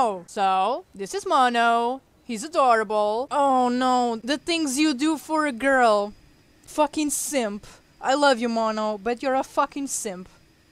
now. So, this is Mono. He's adorable. Oh no, the things you do for a girl. Fucking simp. I love you, Mono, but you're a fucking simp.